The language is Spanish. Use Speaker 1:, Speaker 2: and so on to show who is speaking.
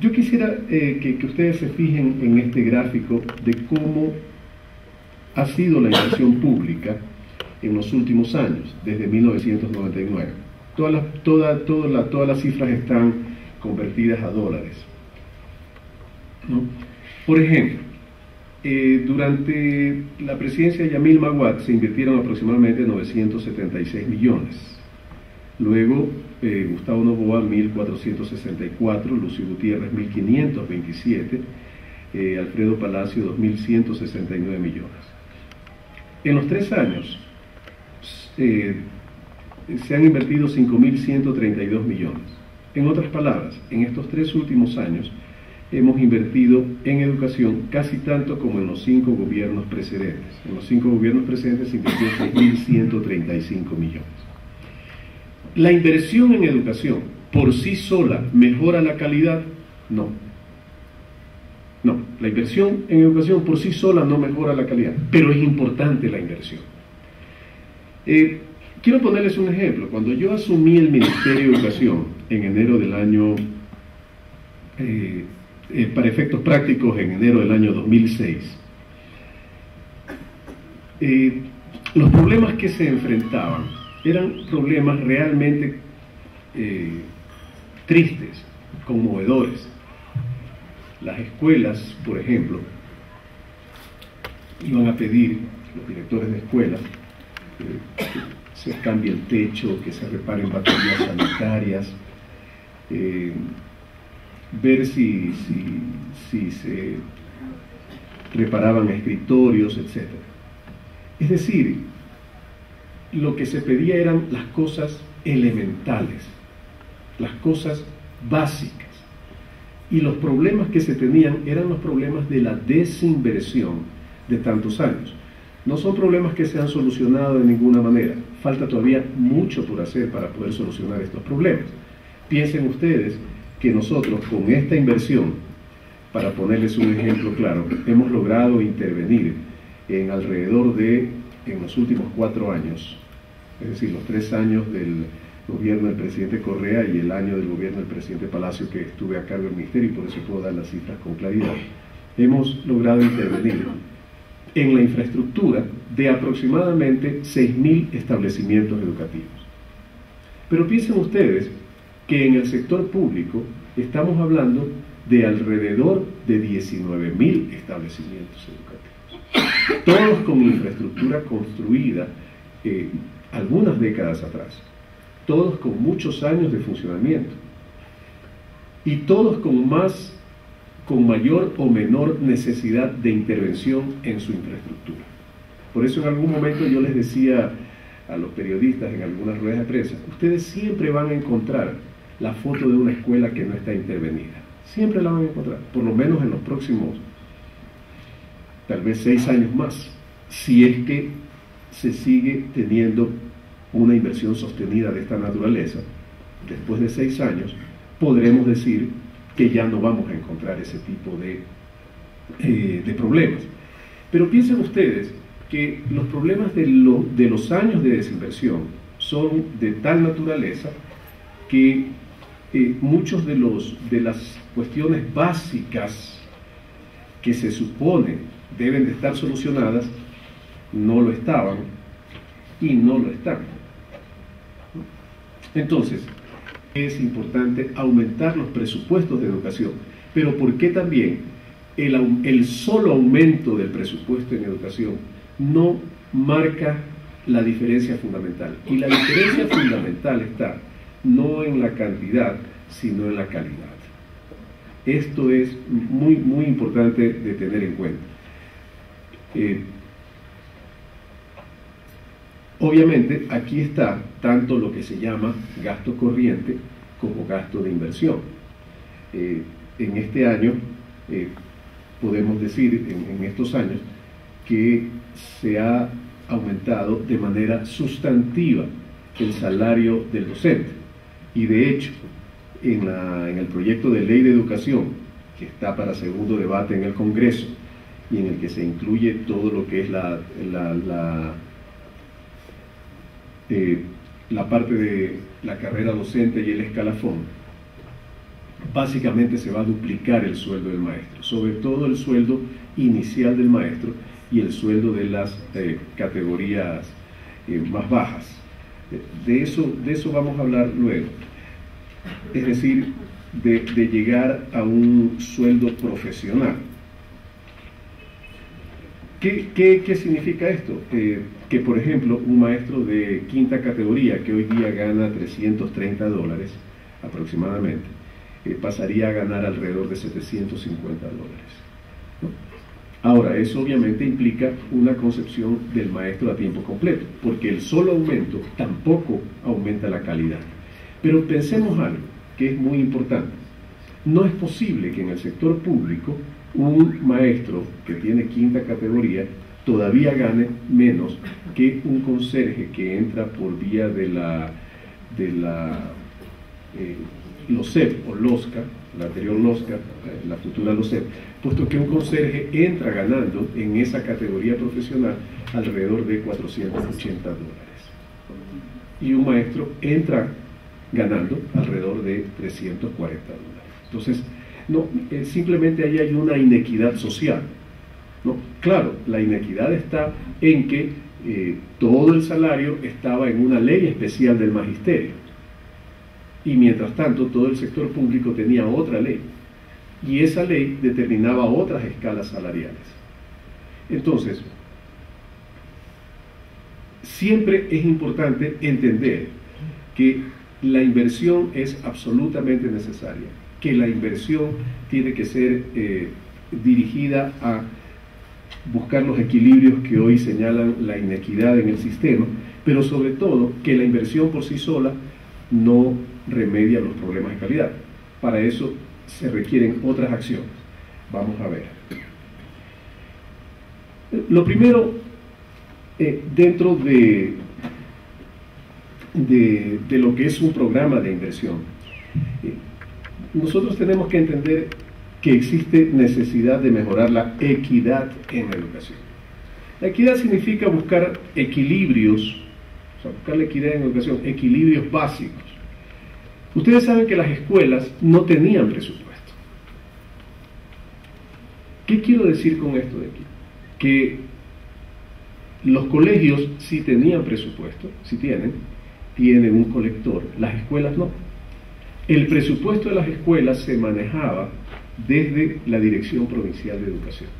Speaker 1: yo quisiera eh, que, ustedes se fijen en este gráfico de cómo ha sido la inversión pública en los últimos años, desde 1999. Todas las, toda, toda todas las cifras están convertidas a dólares. Por ejemplo, eh, durante la presidencia de Yamil Maguad se invirtieron aproximadamente 976 millones. Luego, eh, Gustavo Novoa, 1464, Lucio Gutiérrez, 1527, eh, Alfredo Palacio, 2169 millones. En los tres años se han invertido 5.132 millones. En otras palabras, en estos tres últimos años, hemos invertido en educación casi tanto como en los cinco gobiernos precedentes. En los cinco gobiernos precedentes se invirtió 6.135 millones. ¿La inversión en educación por sí sola mejora la calidad? No. No, la inversión en educación por sí sola no mejora la calidad, pero es importante la inversión. Eh, quiero ponerles un ejemplo. Cuando yo asumí el Ministerio de Educación en enero del año eh, eh, para efectos prácticos en enero del año 2006. Eh, los problemas que se enfrentaban eran problemas realmente eh, tristes, conmovedores. Las escuelas, por ejemplo, iban a pedir, los directores de escuelas, que se cambie el techo, que se reparen baterías sanitarias, ver si, si, se reparaban escritorios, etc. Es decir, lo que se pedía eran las cosas elementales, las cosas básicas. Y los problemas que se tenían eran los problemas de la desinversión de tantos años. No son problemas que se han solucionado de ninguna manera. Falta todavía mucho por hacer para poder solucionar estos problemas. Piensen ustedes que nosotros con esta inversión, para ponerles un ejemplo claro, hemos logrado intervenir en alrededor de, en los últimos cuatro años, es decir, los tres años del gobierno del presidente Correa y el año del gobierno del presidente Palacio que estuve a cargo del ministerio y por eso puedo dar las cifras con claridad, hemos logrado intervenir en la infraestructura de aproximadamente 6.000 establecimientos educativos. Pero piensen ustedes que en el sector público estamos hablando de alrededor de 19.000 establecimientos educativos, todos con infraestructura construida eh, algunas décadas atrás, todos con muchos años de funcionamiento y todos con más con mayor o menor necesidad de intervención en su infraestructura. Por eso en algún momento yo les decía a los periodistas en algunas ruedas de prensa, ustedes siempre van a encontrar la foto de una escuela que no está intervenida. Siempre la van a encontrar, por lo menos en los próximos, tal vez seis años más, si es que se sigue teniendo una inversión sostenida de esta naturaleza, después de seis años, podremos decir que ya no vamos a encontrar ese tipo de, eh, de problemas. Pero piensen ustedes que los problemas de, de los años de desinversión son de tal naturaleza que eh, muchos de, de las cuestiones básicas que se supone deben de estar solucionadas no lo estaban y no lo están. Entonces, es importante aumentar los presupuestos de educación, pero ¿por qué también el, el solo aumento del presupuesto en educación no marca la diferencia fundamental? Y la diferencia fundamental está no en la cantidad, sino en la calidad. Esto es muy, muy importante de tener en cuenta. Eh, obviamente, aquí está tanto lo que se llama gasto corriente como gasto de inversión. Eh, en este año, eh, podemos decir, en estos años, que se ha aumentado de manera sustantiva el salario del docente. Y de hecho, en, el proyecto de ley de educación, que está para segundo debate en el Congreso, y en el que se incluye todo lo que es la, la, eh, parte de la carrera docente y el escalafón, básicamente se va a duplicar el sueldo del maestro, sobre todo el sueldo inicial del maestro y el sueldo de las eh, categorías eh, más bajas. De eso, de eso vamos a hablar luego. Es decir, de, llegar a un sueldo profesional. ¿Qué, significa esto? Que, por ejemplo, un maestro de quinta categoría, que hoy día gana 330 dólares aproximadamente, eh, pasaría a ganar alrededor de 750 dólares. Ahora, eso obviamente implica una concepción del maestro a tiempo completo, porque el solo aumento tampoco aumenta la calidad. Pero pensemos algo que es muy importante. No es posible que en el sector público un maestro que tiene quinta categoría todavía gane menos que un conserje que entra por vía de la, de la eh, LOCEP o LOSCA, la anterior LOSCA, eh, la futura LOCEP, puesto que un conserje entra ganando en esa categoría profesional alrededor de 480 dólares. Y un maestro entra ganando alrededor de 340 dólares. Entonces, no, eh, simplemente ahí hay una inequidad social. Claro, la inequidad está en que eh, todo el salario estaba en una ley especial del magisterio. Y mientras tanto, todo el sector público tenía otra ley. Y esa ley determinaba otras escalas salariales. Entonces, siempre es importante entender que la inversión es absolutamente necesaria, que la inversión tiene que ser eh, dirigida a buscar los equilibrios que hoy señalan la inequidad en el sistema, pero sobre todo que la inversión por sí sola no remedia los problemas de calidad. Para eso se requieren otras acciones. Vamos a ver. Lo primero, eh, dentro de de, lo que es un programa de inversión. Eh, nosotros tenemos que entender que existe necesidad de mejorar la equidad en la educación. La equidad significa buscar equilibrios, o sea, buscar la equidad en la educación, equilibrios básicos. Ustedes saben que las escuelas no tenían presupuesto. ¿Qué quiero decir con esto de aquí? Que los colegios sí tenían presupuesto, sí tienen, tienen un colector, las escuelas no. El presupuesto de las escuelas se manejaba desde la Dirección Provincial de Educación.